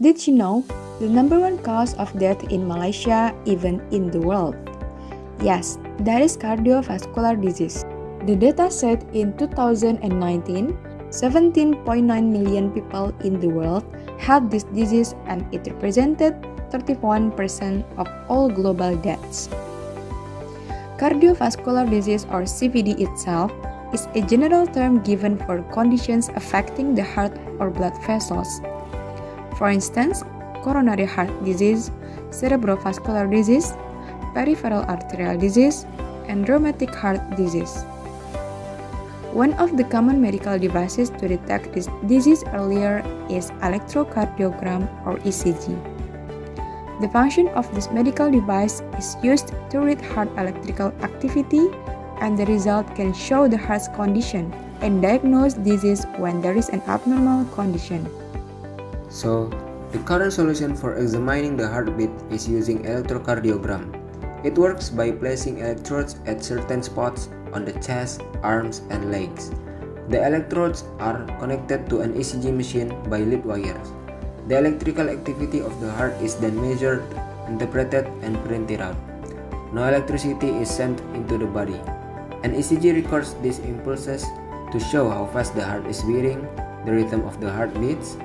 Did you know the number one cause of death in Malaysia, even in the world? Yes, that is cardiovascular disease. The data said in 2019, 17.9 million people in the world had this disease and it represented 31% of all global deaths. Cardiovascular disease or CVD itself is a general term given for conditions affecting the heart or blood vessels. For instance, coronary heart disease, cerebrovascular disease, peripheral arterial disease, and rheumatic heart disease. One of the common medical devices to detect this disease earlier is electrocardiogram or ECG. The function of this medical device is used to read heart electrical activity and the result can show the heart's condition and diagnose disease when there is an abnormal condition. So, the current solution for examining the heartbeat is using electrocardiogram. It works by placing electrodes at certain spots on the chest, arms, and legs. The electrodes are connected to an ECG machine by lead wires. The electrical activity of the heart is then measured, interpreted, and printed out. No electricity is sent into the body. An ECG records these impulses to show how fast the heart is beating, the rhythm of the heartbeats,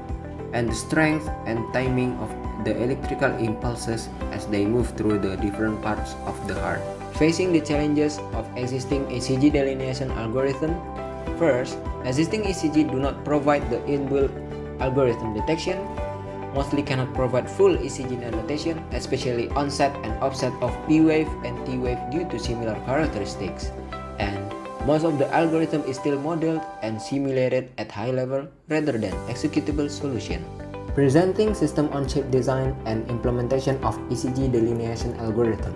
and the strength and timing of the electrical impulses as they move through the different parts of the heart. Facing the challenges of existing ECG delineation algorithm, first, existing ECG do not provide the inbuilt algorithm detection, mostly cannot provide full ECG notation, especially onset and offset of P wave and T wave due to similar characteristics. And most of the algorithm is still modeled and simulated at high level rather than executable solution. Presenting system-on-chip design and implementation of ECG delineation algorithm.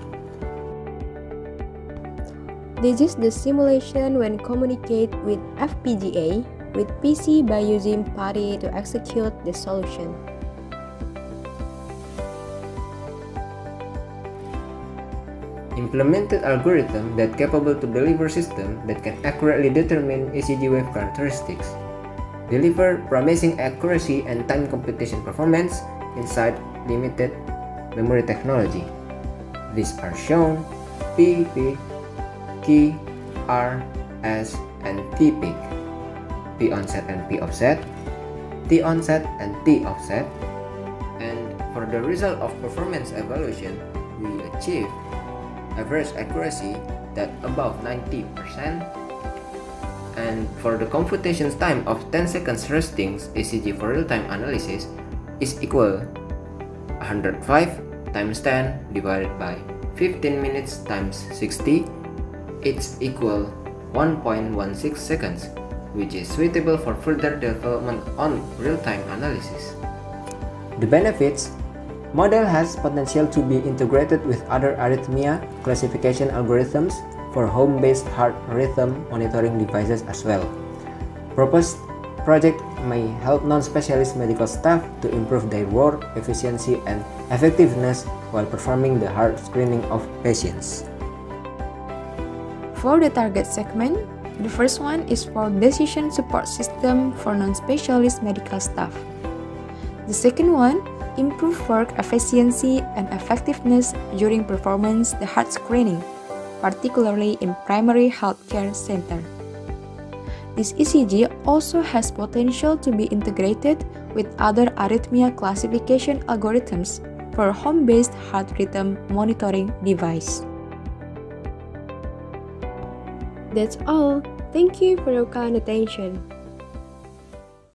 This is the simulation when communicate with FPGA with PC by using PARI to execute the solution. Implemented algorithm that capable to deliver system that can accurately determine ECG wave characteristics, deliver promising accuracy and time computation performance inside limited memory technology. These are shown P peak, Q, R, S, and T peak, P onset and P offset, T onset and T offset, and for the result of performance evaluation, we achieve average accuracy that above 90% and for the computations time of 10 seconds resting ECG for real-time analysis is equal 105 times 10 divided by 15 minutes times 60 it's equal 1.16 seconds which is suitable for further development on real-time analysis. The benefits Model has potential to be integrated with other arrhythmia classification algorithms for home-based heart rhythm monitoring devices as well. Proposed project may help non-specialist medical staff to improve their work efficiency and effectiveness while performing the heart screening of patients. For the target segment, the first one is for decision support system for non-specialist medical staff. The second one improve work efficiency and effectiveness during performance the heart screening, particularly in primary healthcare center. This ECG also has potential to be integrated with other arrhythmia classification algorithms for home-based heart rhythm monitoring device. That's all. Thank you for your kind attention.